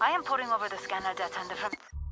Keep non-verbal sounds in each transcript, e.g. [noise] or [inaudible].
I am poring over the scanner data and the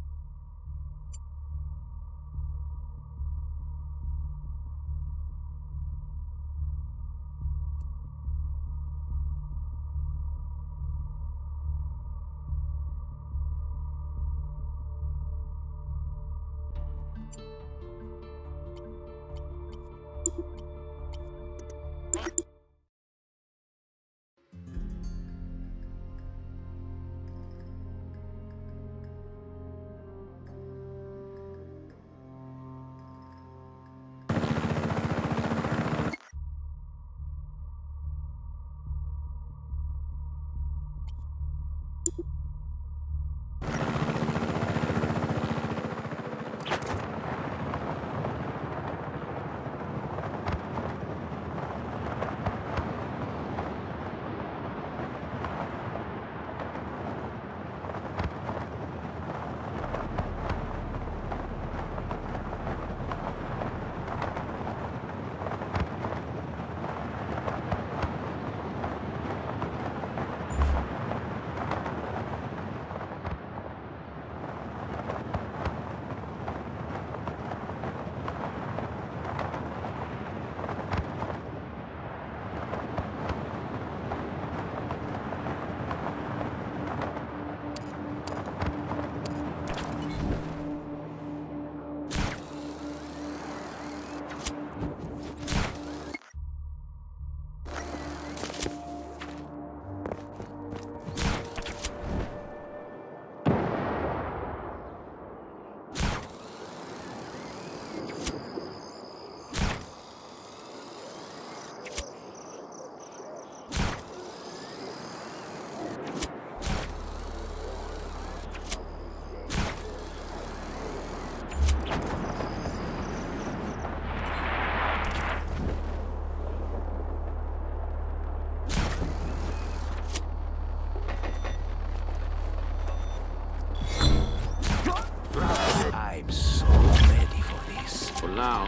this. Now.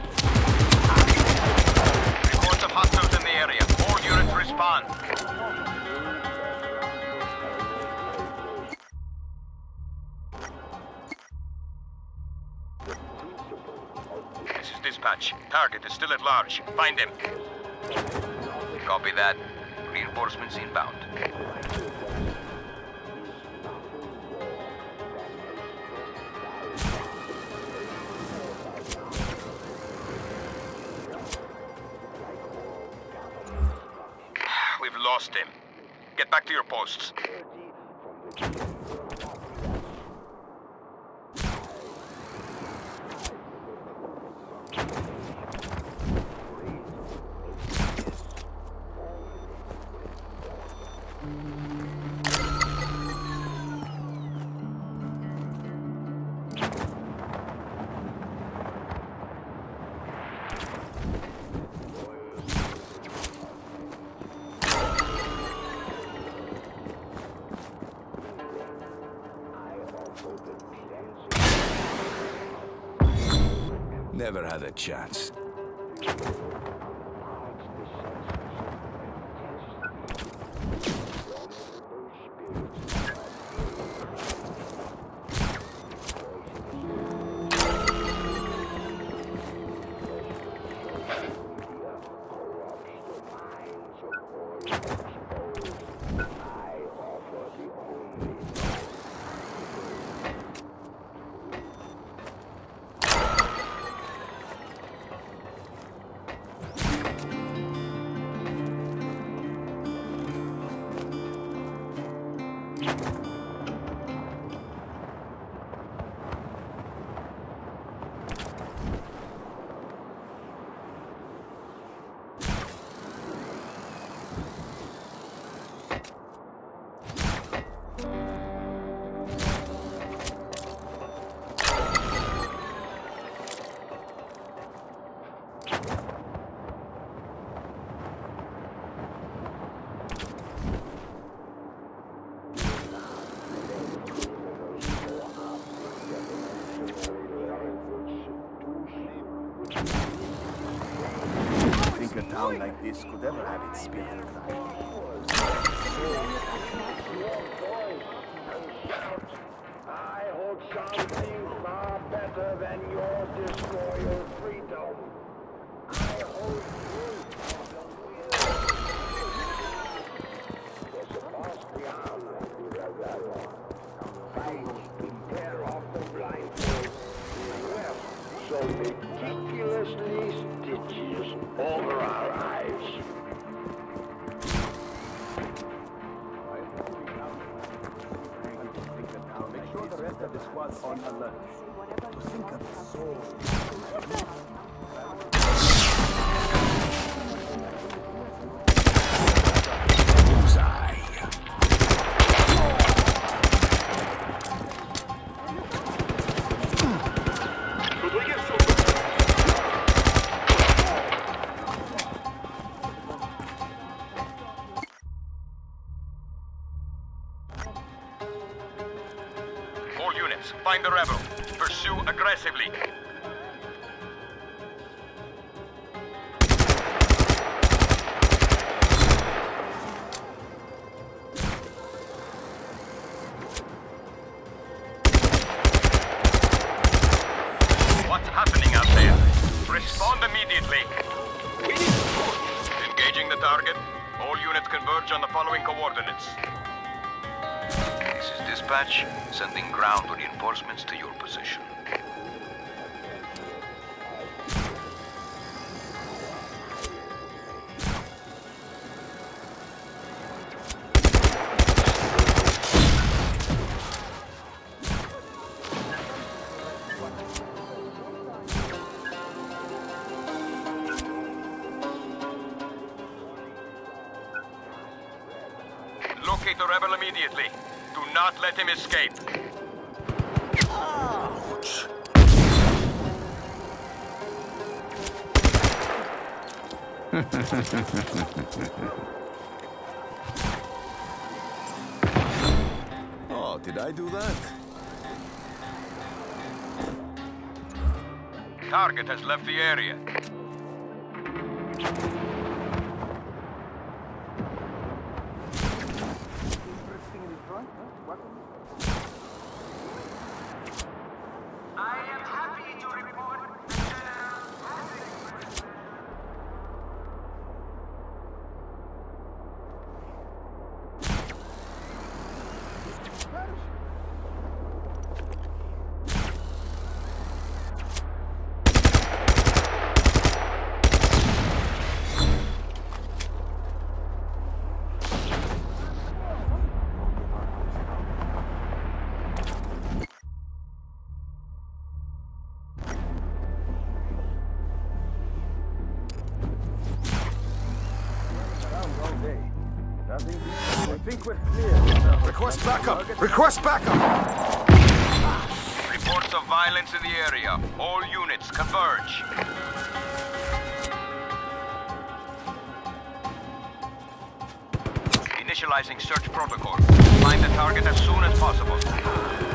Reports of hostiles in the area. All units respond. This is dispatch. Target is still at large. Find him. Copy that. Reinforcements inbound. Lost him. Get back to your posts. Never had a chance. could ever have its spirit. I hold Locate the rebel immediately. Do not let him escape. [laughs] Oh, did I do that? Target has left the area. Think we're clear. Request backup! Request backup! Reports of violence in the area. All units converge. Initializing search protocol. Find the target as soon as possible.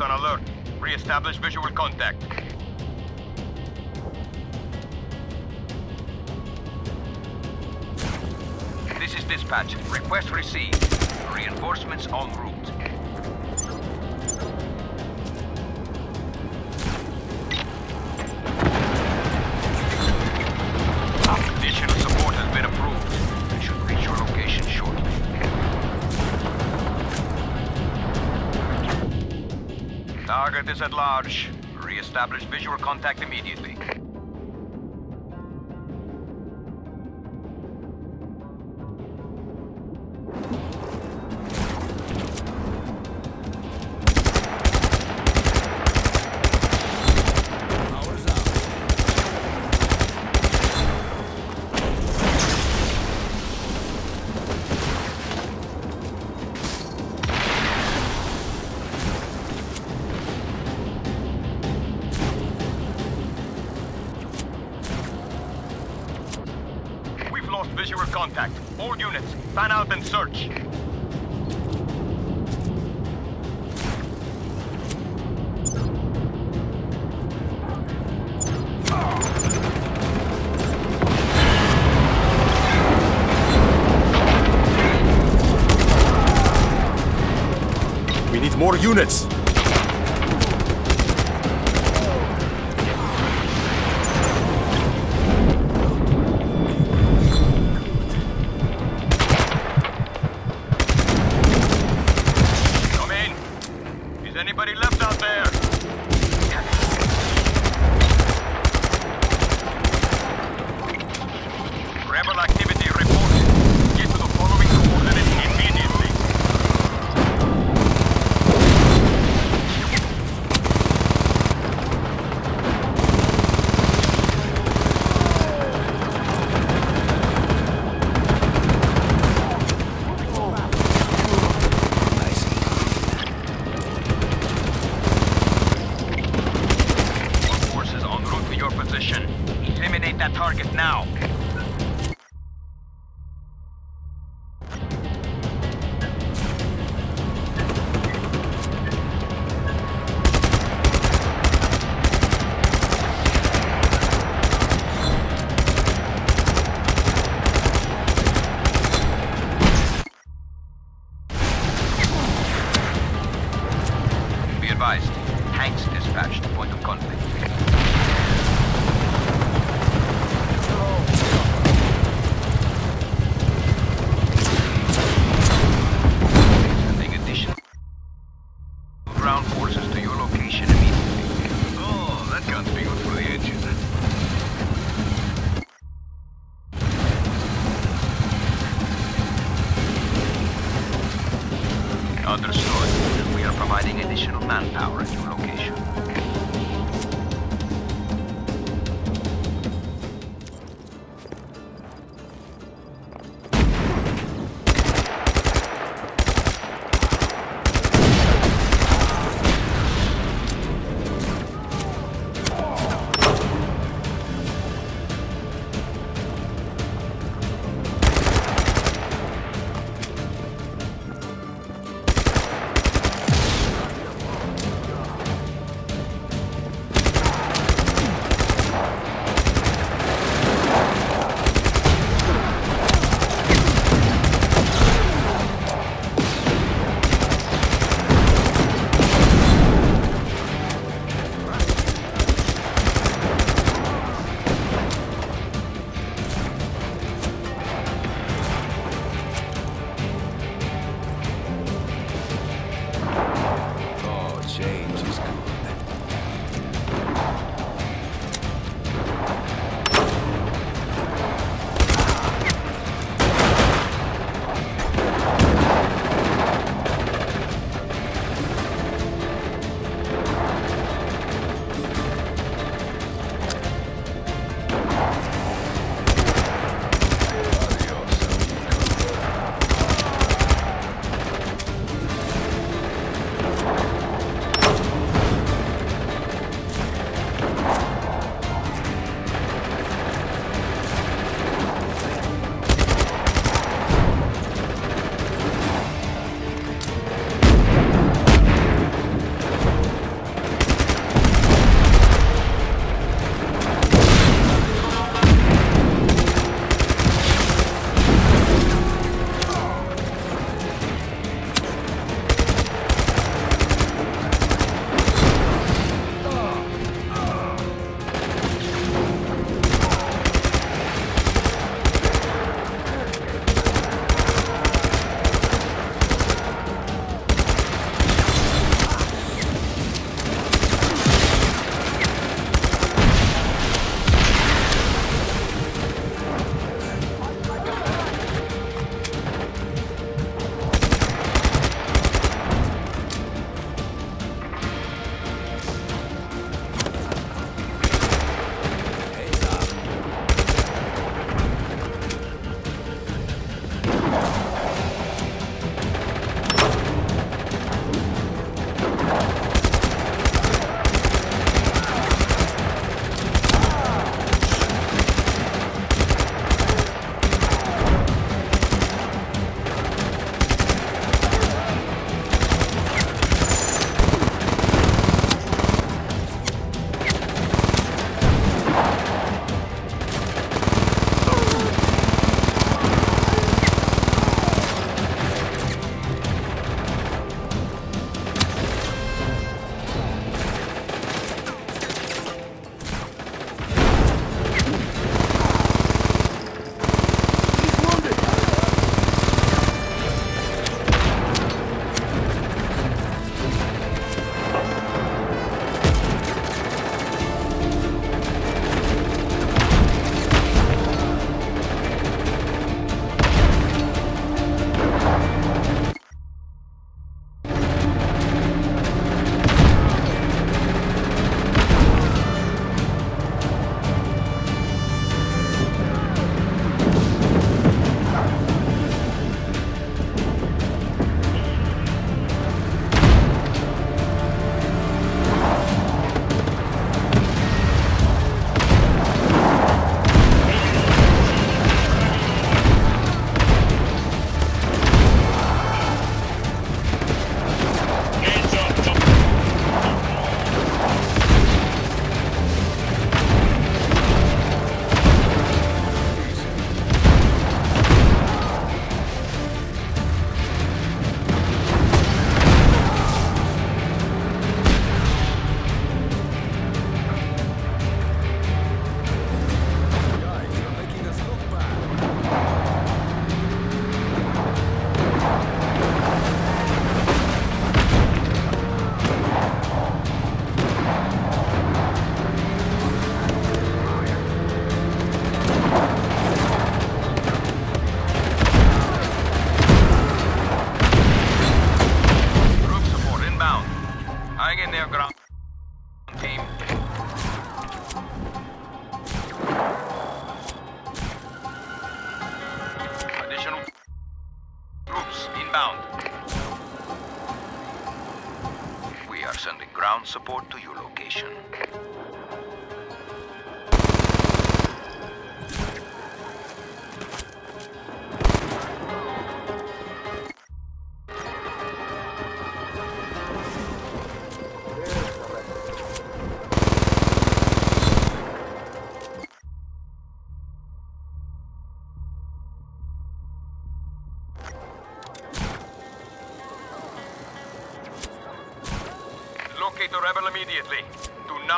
On alert. Re-establish visual contact. This is dispatch. Request received. Reinforcements en route. Target is at large. Re-establish visual contact immediately. Units!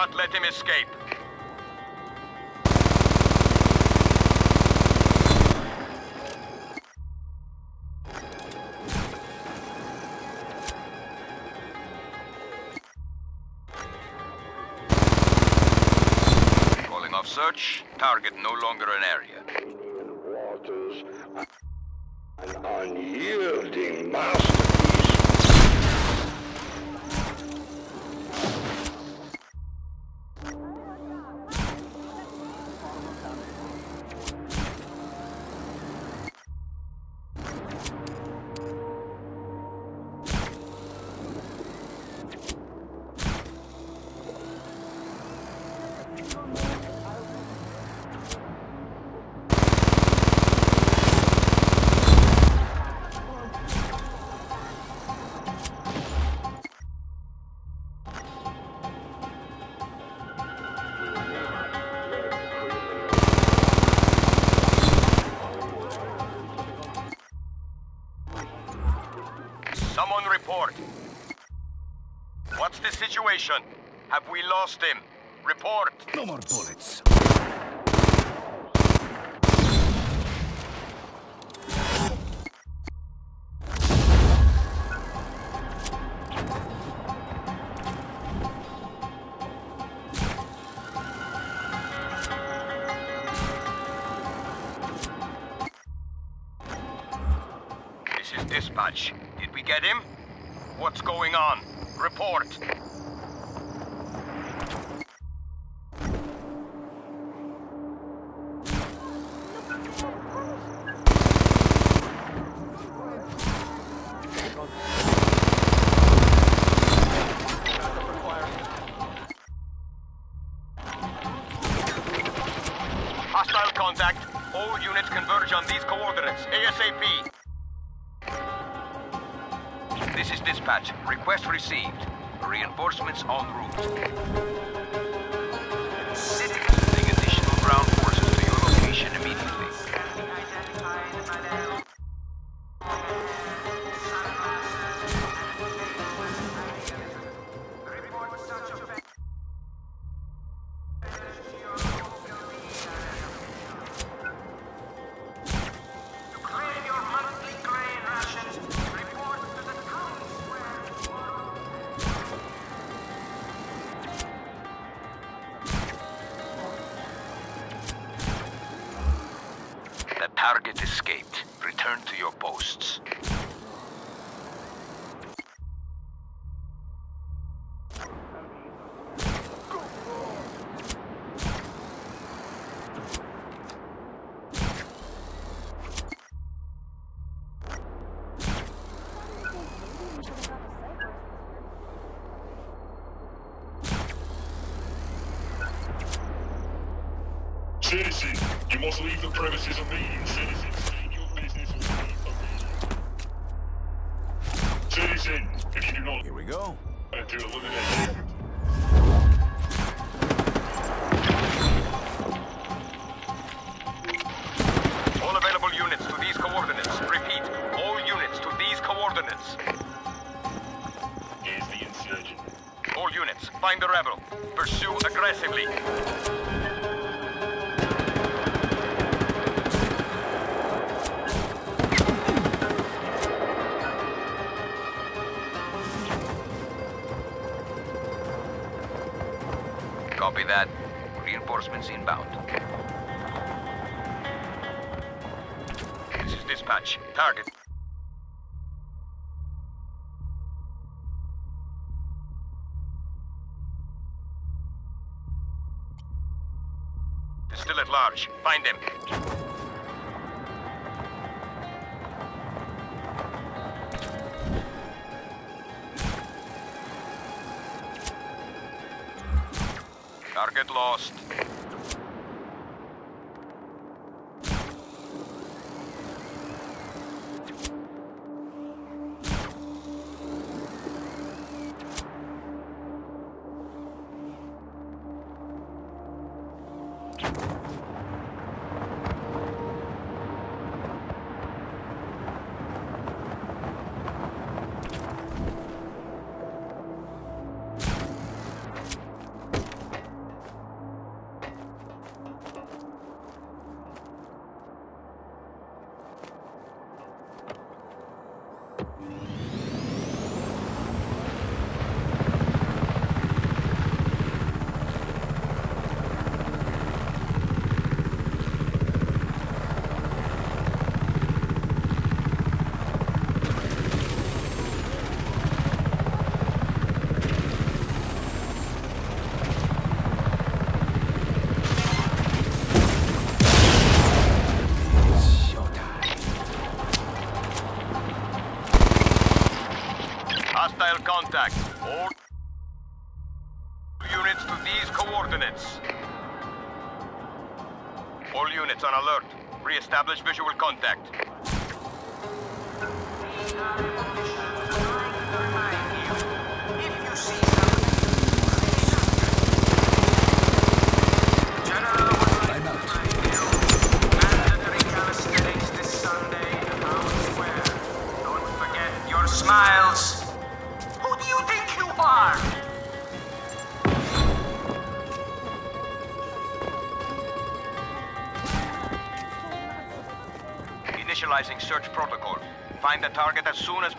not let him escape. Calling off search. Target no longer lost him. Report. No more bullets. This is dispatch. Did we get him? What's going on? Report. troops en route. citizen. You must leave the premises immediately, citizen. still at large. Find them. Target lost. Re-establish visual contact.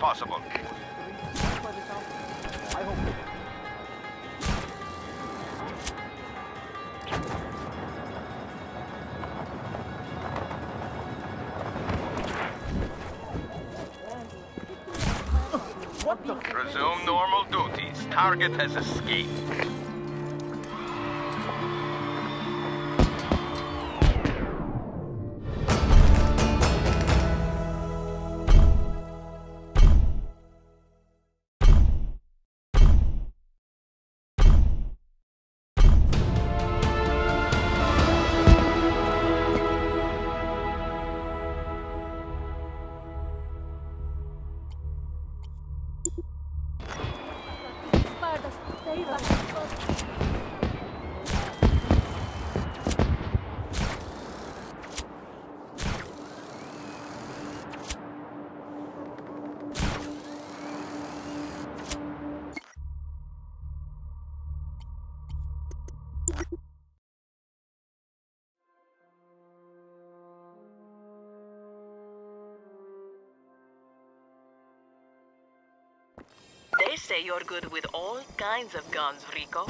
Possible. I hope. What the? Resume normal duties. Target has escaped. Say you're good with all kinds of guns, Rico.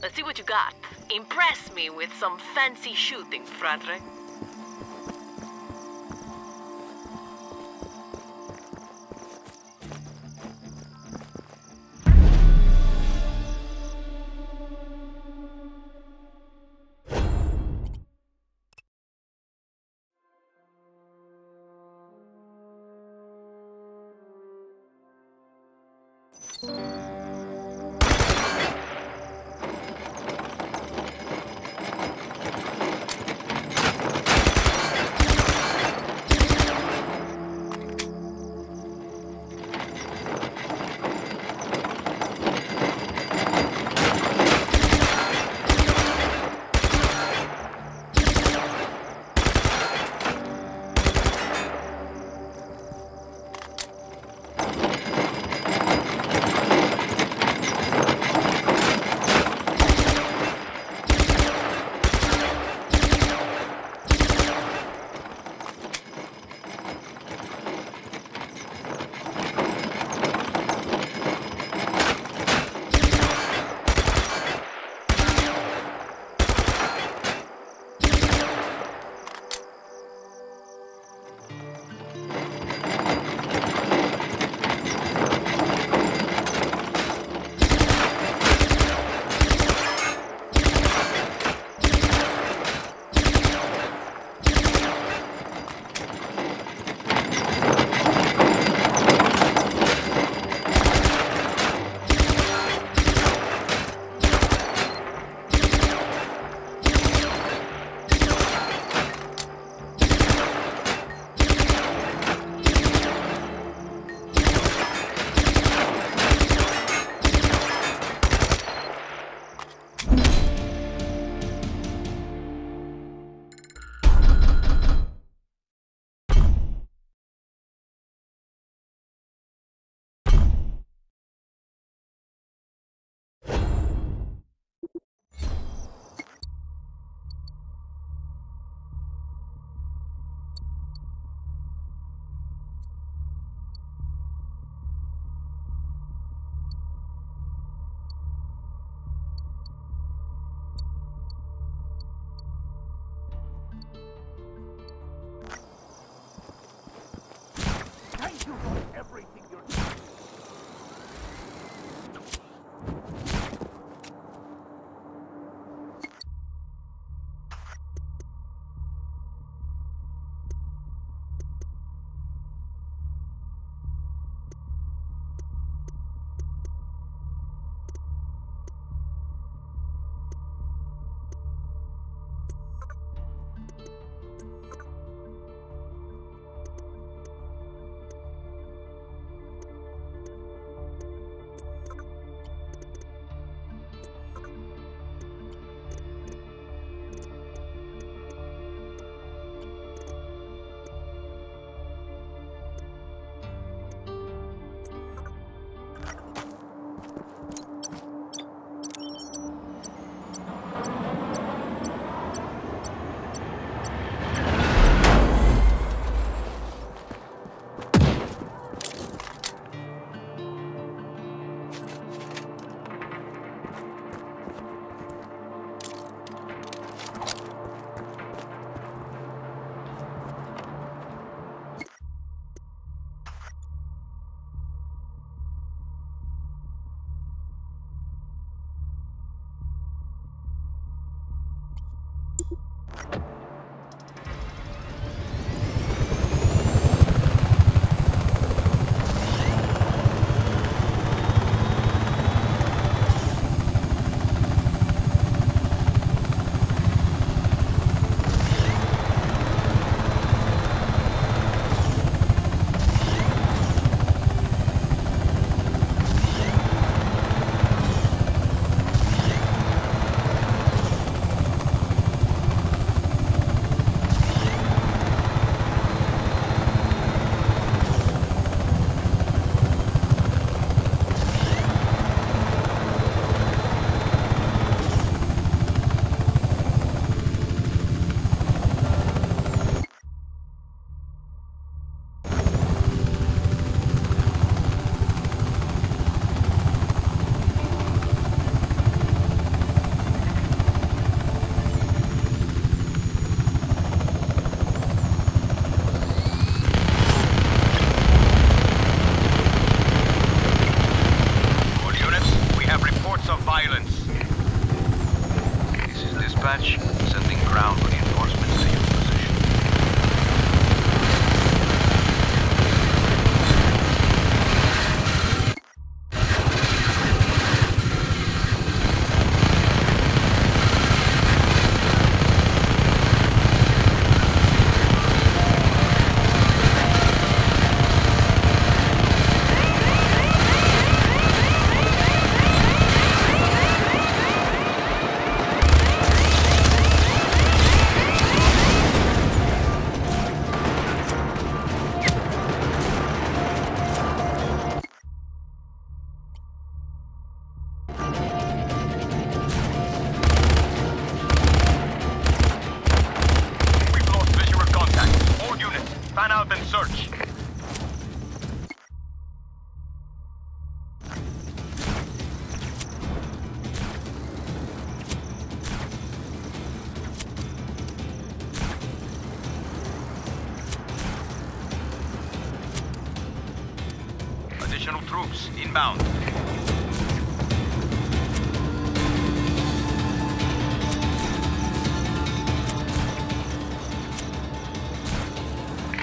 Let's see what you got. Impress me with some fancy shooting, Frederick.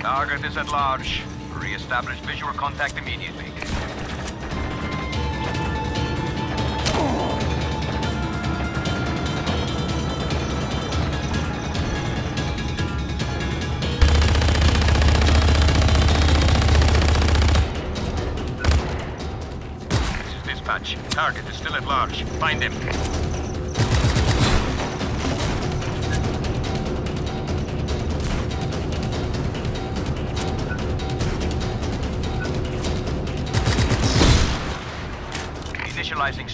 Target is at large. Re-establish visual contact immediately. This is dispatch. Target is still at large. Find him.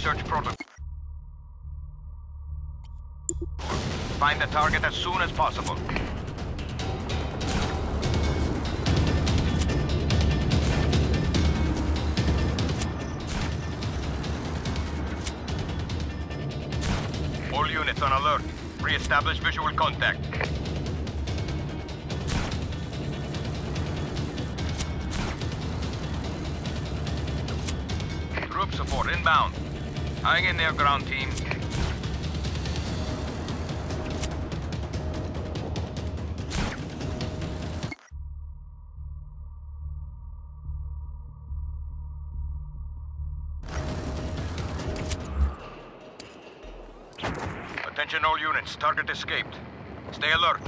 Initializing search protocol. Find the target as soon as possible. All units on alert. Re-establish visual contact. Hang in there, ground team. Attention all units, target escaped. Stay alert.